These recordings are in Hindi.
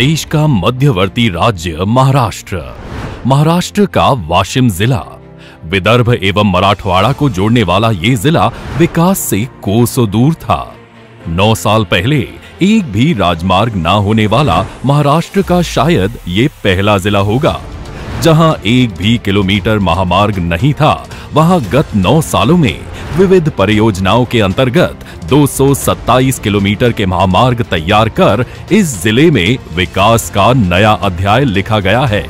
देश का मध्यवर्ती राज्य महाराष्ट्र। महाराष्ट्र का वाशिम जिला। विदर्भ एवं मराठवाड़ा को जोड़ने वाला ये जिला विकास से कोसों दूर था। नौ साल पहले एक भी राजमार्ग ना होने वाला महाराष्ट्र का शायद ये पहला जिला होगा। जहाँ एक भी किलोमीटर महामार्ग नहीं था वहाँ गत नौ सालों में विविध परियोजनाओं के अंतर्गत 227 किलोमीटर के महामार्ग तैयार कर इस ज़िले में विकास का नया अध्याय लिखा गया है।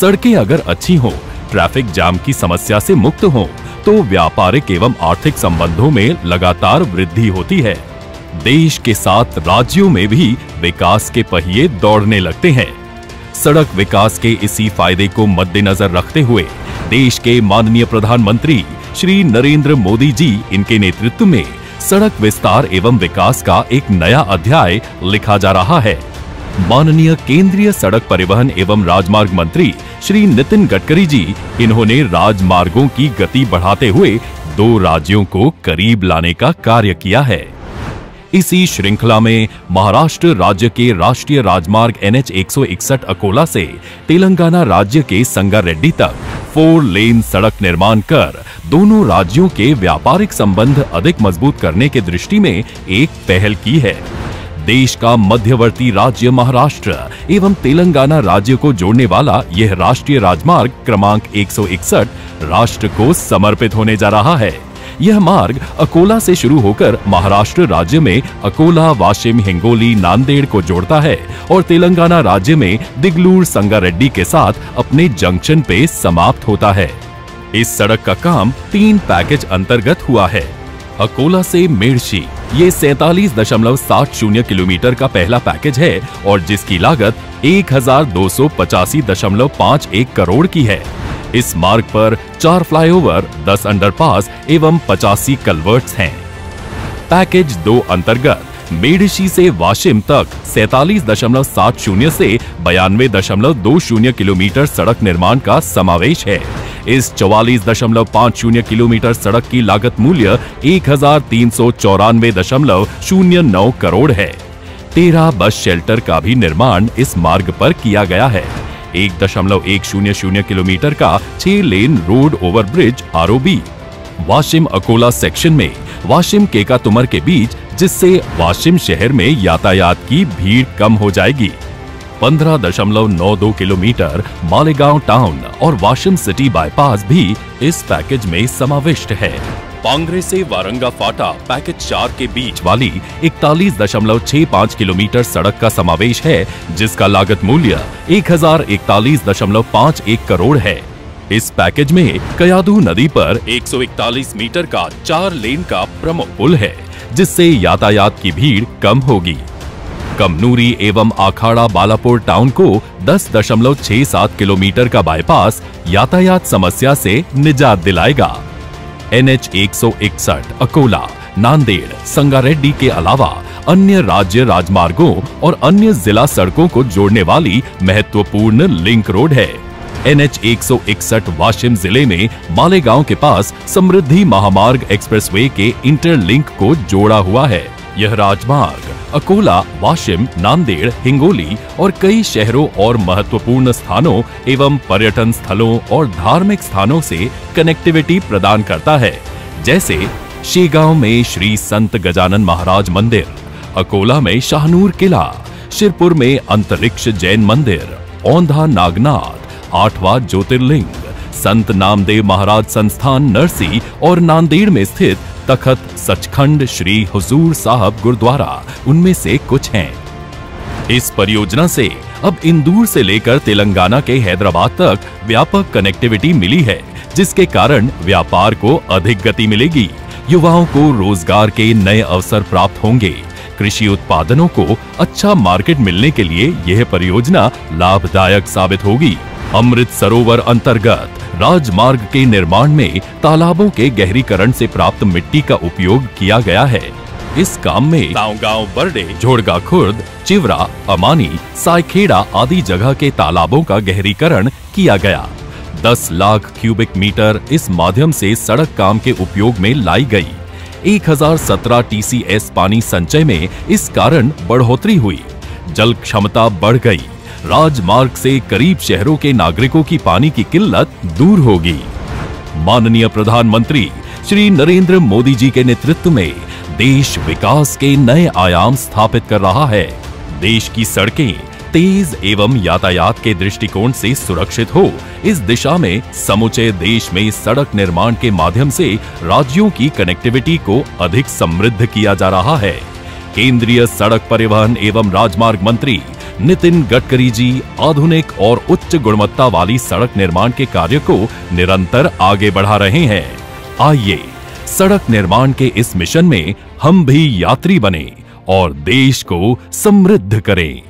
सड़कें अगर अच्छी हों, ट्रैफ़िक जाम की समस्या से मुक्त हों, तो व्यापारिक एवं आर्थिक संबंधों में लगातार वृद्धि होती है। देश के साथ राज्यों में भी विकास के पहिए दौड़ने लगते हैं। सड़क विकास के इसी फ़ायदे को मद्देनजर रखते हुए देश के माननीय प्रधानमंत्री श्री नरेंद्र मोदी जी इनके नेतृत्व में सड़क विस्तार एवं विकास का एक नया अध्याय लिखा जा रहा है। माननीय केंद्रीय सड़क परिवहन एवं राजमार्ग मंत्री श्री नितिन गडकरी जी इन्होंने राजमार्गों की गति बढ़ाते हुए दो राज्यों को करीब लाने का कार्य किया है। इसी श्रृंखला में महाराष्ट्र राज्य के राष्ट्रीय राजमार्ग एन एच अकोला से तेलंगाना राज्य के संगारेड्डी तक फोर लेन सड़क निर्माण कर दोनों राज्यों के व्यापारिक संबंध अधिक मज़बूत करने के दृष्टि में एक पहल की है। देश का मध्यवर्ती राज्य महाराष्ट्र एवं तेलंगाना राज्य को जोड़ने वाला यह राष्ट्रीय राजमार्ग क्रमांक 161 राष्ट्र को समर्पित होने जा रहा है। यह मार्ग अकोला से शुरू होकर महाराष्ट्र राज्य में अकोला, वाशिम, हिंगोली, नांदेड़ को जोड़ता है और तेलंगाना राज्य में दिगलूर, संगारेड्डी के साथ अपने जंक्शन पे समाप्त होता है। इस सड़क का काम तीन पैकेज अंतर्गत हुआ है। अकोला से मेड़शी ये सैतालीस दशमलव सात शून्य किलोमीटर का पहला पैकेज है और जिसकी लागत एक हज़ार दो सौ पचासी दशमलव पाँच एक करोड़ की है। इस मार्ग पर चार फ्लाईओवर, दस अंडरपास एवं पचासी कलवर्ट्स हैं। पैकेज दो अंतर्गत मेडिशी से वाशिम तक सैतालीस दशमलव सात शून्य से बयानवे दशमलव दो शून्य किलोमीटर सड़क निर्माण का समावेश है। इस चौवालीस दशमलव पाँच शून्य किलोमीटर सड़क की लागत मूल्य एक हज़ार तीन सौ चौरानवे दशमलव शून्य नौ करोड़ है। तेरह बस शेल्टर का भी निर्माण इस मार्ग पर किया गया है। एक दशमलव एक शून्य शून्य किलोमीटर का छह lane road over bridge ROB. Washim Akola section में वाशिम केका तुमर के बीच, जिससे वाशिम शहर में यातायात की भीड़ कम हो जाएगी। पंद्रह दशमलव नौ दो किलोमीटर मालेगांव टाउन और वाशिम सिटी बाईपास भी इस पैकेज में समाविष्ट है। पांगरे से वारंगा फाटा पैकेज चार के बीच वाली इकतालीस दशमलव छह पाँच किलोमीटर सड़क का समावेश है, जिसका लागत मूल्य एक हज़ार इकतालीस दशमलव पाँच एक करोड़ है। इस पैकेज में कयादू नदी पर 141 मीटर का चार लेन का प्रमुख पुल है, जिससे यातायात की भीड़ कम होगी। कमनूरी एवं आखाड़ा बालापुर टाउन को 10.67 किलोमीटर का बाईपास यातायात समस्या से निजात दिलाएगा। एन एच अकोला, नांदेड़, संगारेड्डी के अलावा अन्य राज्य राजमार्गों और अन्य जिला सड़कों को जोड़ने वाली महत्वपूर्ण लिंक रोड है। एन एच वाशिम ज़िले में मालेगांव के पास समृद्धि महामार्ग एक्सप्रेसवे के इंटरलिंक को जोड़ा हुआ है। यह राजमार्ग अकोला, वाशिम, नांदेड़, हिंगोली और कई शहरों और महत्वपूर्ण स्थानों एवं पर्यटन स्थलों और धार्मिक स्थानों से कनेक्टिविटी प्रदान करता है। जैसे शेगांव में श्री संत गजानन महाराज मंदिर, अकोला में शाहनूर किला, शिरपुर में अंतरिक्ष जैन मंदिर, औंधा नागनाथ, आठवा ज्योतिर्लिंग, संत नामदेव महाराज संस्थान नरसी और नांदेड़ में स्थित तखत सचखंड श्री हुजूर साहब गुरुद्वारा, उनमें से कुछ हैं। इस परियोजना से अब इंदूर से लेकर तेलंगाना के हैदराबाद तक व्यापक कनेक्टिविटी मिली है, जिसके कारण व्यापार को अधिक गति मिलेगी। युवाओं को रोज़गार के नए अवसर प्राप्त होंगे। कृषि उत्पादनों को अच्छा मार्केट मिलने के लिए यह परियोजना लाभदायक साबित होगी। अमृत सरोवर अंतर्गत राजमार्ग के निर्माण में तालाबों के गहरीकरण से प्राप्त मिट्टी का उपयोग किया गया है। इस काम में गाँव बरडे, झोड़गा खुर्द, चिवरा, अमानी, सायखेड़ा आदि जगह के तालाबों का गहरीकरण किया गया। 10 लाख क्यूबिक मीटर इस माध्यम से सड़क काम के उपयोग में लाई गई। 1017 टीसीएस पानी संचय में इस कारण बढ़ोतरी हुई। जल क्षमता बढ़ गई। राजमार्ग से करीब शहरों के नागरिकों की पानी की किल्लत दूर होगी। माननीय प्रधानमंत्री श्री नरेंद्र मोदी जी के नेतृत्व में देश विकास के नए आयाम स्थापित कर रहा है। देश की सड़कें तेज एवं यातायात के दृष्टिकोण से सुरक्षित हो। इस दिशा में समूचे देश में सड़क निर्माण के माध्यम से राज्यों की कनेक्टिविटी को अधिक समृद्ध किया जा रहा है। केंद्रीय सड़क परिवहन एवं राजमार्ग मंत्री नितिन गडकरी जी आधुनिक और उच्च गुणवत्ता वाली सड़क निर्माण के कार्य को निरंतर आगे बढ़ा रहे हैं। आइए, सड़क निर्माण के इस मिशन में हम भी यात्री बने और देश को समृद्ध करें।